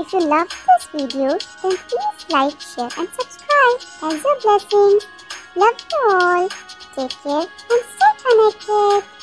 If you love this video, then please like, share and subscribe as your blessing, Love you all. Take care and stay connected.